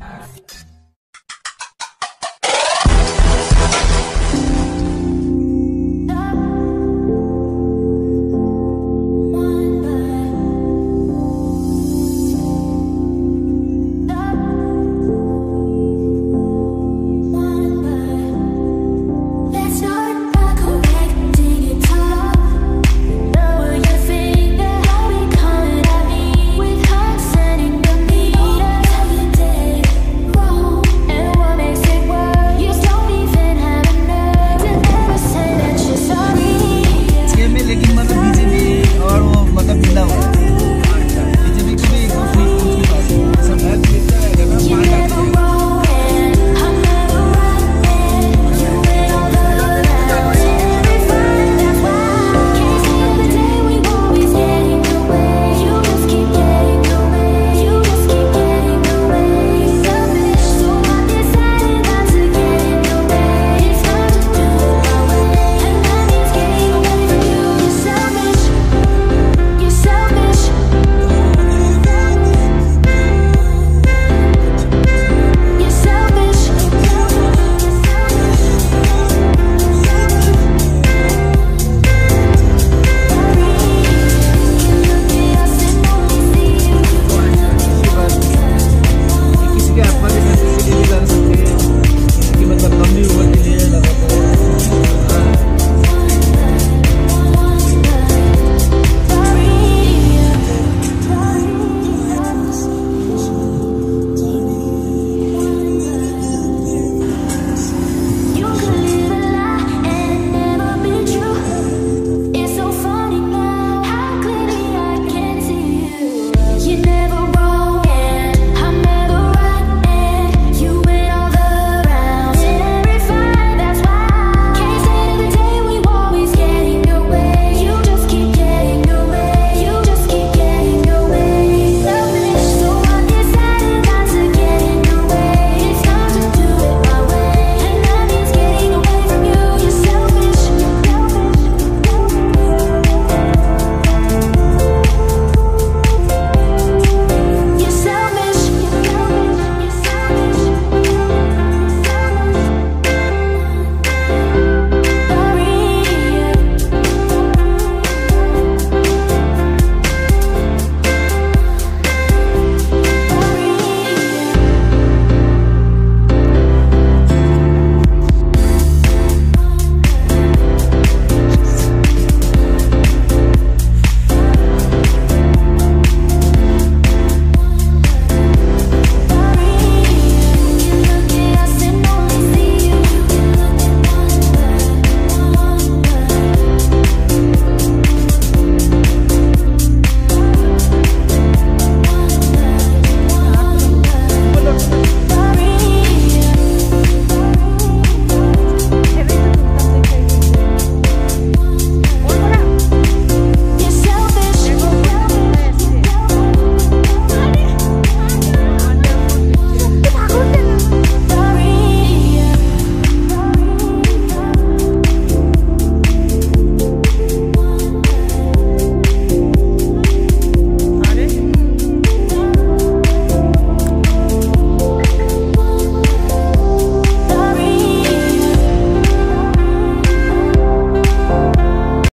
Yeah.